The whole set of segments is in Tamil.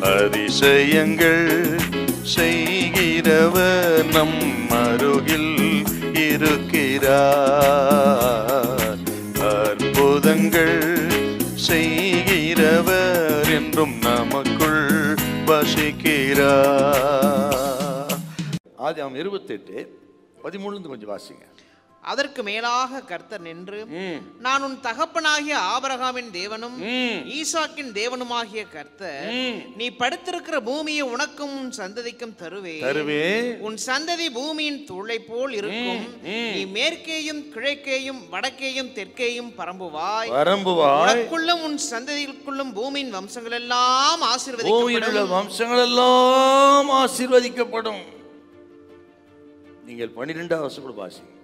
அதிசயங்கள் செய்கிறவர் நம் அருகில் இருக்கிறார். அற்புதங்கள் செய்கிறவர் என்றும் நமக்குள் வசிக்கிறார். ஆதி அவன் இருபத்தெட்டு பதிமூணுலேருந்து கொஞ்சம் வாசிங்க. அதற்கு மேலாக கர்த்தர் நின்று நான் உன் தகப்பனாகிய ஆபிரகாமின் தேவனும். ஈசாக்கின் தேவனுமாகிய கர்த்தர். நீ படுத்திருக்கிற பூமியை உனக்கும் உன் சந்ததிக்கும் தருவேன். தருவே உன் சந்ததி பூமியின் தூளை போல் இருக்கும். நீ மேற்கேயும் கிழக்கேயும் வடக்கேயும் தெற்கேயும் பரம்புவாய். வரம்புவாய் உனக்குள்ளும் உன் சந்ததிக்குள்ளும் பூமியின் வம்சங்கள் எல்லாம் ஆசீர்வதிக்கப்படும். வம்சங்கள் எல்லாம் ஆசீர்வதிக்கப்படும். நீங்கள் பன்னிரெண்டாவது வாசிங்க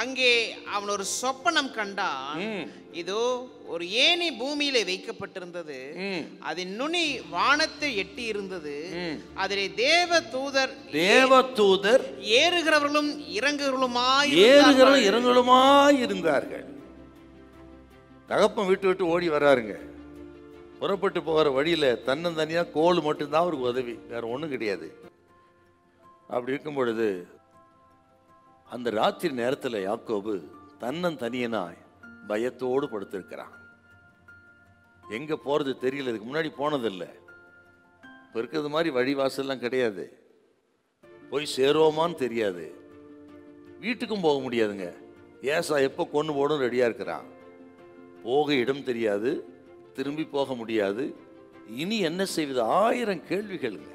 அங்கே அவன் ஒரு சொப்பனம் கண்டான். இதோ ஒரு ஏணி பூமியிலே வைக்கப்பட்டிருந்தது. அதன் நுனி வானத்தை எட்டி இருந்தது. அதிலே தேவ தூதர் தேவதூதர் ஏறுகிறவர்களும் இறங்குகிறவர்களுமாய் ஏறுகளும் இருந்தார்கள். இறங்களுமாய் இருந்தார்கள் தகப்பன் விட்டு விட்டு ஓடி வராருங்க புறப்பட்டு போகிற வழியில தன்னந்தனியா கோல் மட்டும்தான் அவருக்கு உதவி வேற ஒண்ணும் கிடையாது அப்படி இருக்கும் பொழுது அந்த ராத்திரி நேரத்தில் யாக்கோபு தன்னன் தனியனாய் பயத்தோடு படுத்திருக்கிறான். எங்கே போகிறது தெரியல இதுக்கு முன்னாடி போனதில்லை. இப்போ இருக்கிறது மாதிரி வழிவாசல்லாம் கிடையாது. போய் சேருவோமான்னு தெரியாது. வீட்டுக்கும் போக முடியாதுங்க. ஏசா எப்போ கொண்டு போடும் ரெடியாக இருக்கிறான். போக இடம் தெரியாது திரும்பி போக முடியாது. இனி என்ன செய்வது? ஆயிரம் கேள்விகளுங்க.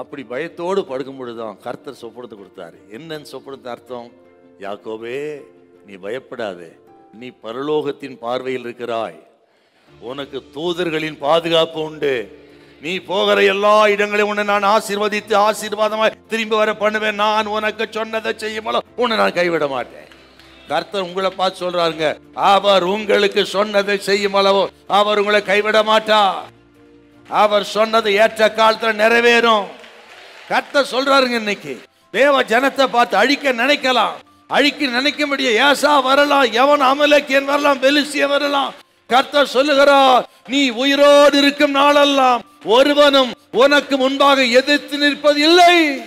அப்படி பயத்தோடு படுக்கும் பொழுதுதான் கர்த்தர் சொப்பனத்தை கொடுத்தாரு. என்னன்னு சொப்பனத்து அர்த்தம் யாக்கோபே நீ பயப்படாதே. நீ பரலோகத்தின் பார்வையில் இருக்கிறாய். உனக்கு தூதர்களின் பாதுகாப்பு உண்டு. நீ போகிற எல்லா இடங்களையும் உன்னை நான் ஆசீர்வதித்து ஆசீர்வாதமாய் திரும்பி வர பண்ணுவேன். நான் உனக்கு சொன்னதை செய்யும்போது உன்னை நான் கைவிட மாட்டேன். கர்த்தர் உங்களை பார்த்து சொல்றாருங்க அவர் உங்களுக்கு சொன்னதை செய்யும் அளவோ அவர் உங்களை கைவிட மாட்டா அவர் சொன்னது ஏற்ற காலத்தில் நிறைவேறும். கர்த்தர் சொல்றாருங்க இன்னைக்கு. தேவ ஜனத்தை பார்த்து அழிக்க நினைக்கலாம். அழிக்க நினைக்க முடிய ஏசா வரலாம் எவன் அமலக்கியன் வரலாம் பெலிசிய வரலாம். கர்த்தர் சொல்லுகிறா நீ உயிரோடு இருக்கும் நாளெல்லாம் ஒருவனும் உனக்கு முன்பாக எதிர்த்து நிற்பது இல்லை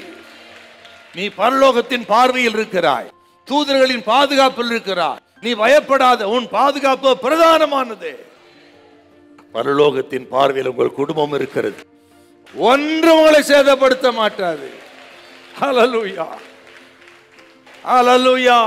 நீ பரலோகத்தின் பார்வையில் இருக்கிறாய். தூதர்களின் பாதுகாப்பில் இருக்கிறாய். நீ பயப்படாத உன் பாதுகாப்பு பிரதானமானது. பரலோகத்தின் பார்வையில் உங்கள் குடும்பம் இருக்கிறது. ஒன்று உங்களை சேதப்படுத்த மாட்டாது. அலலுயா அலலுயா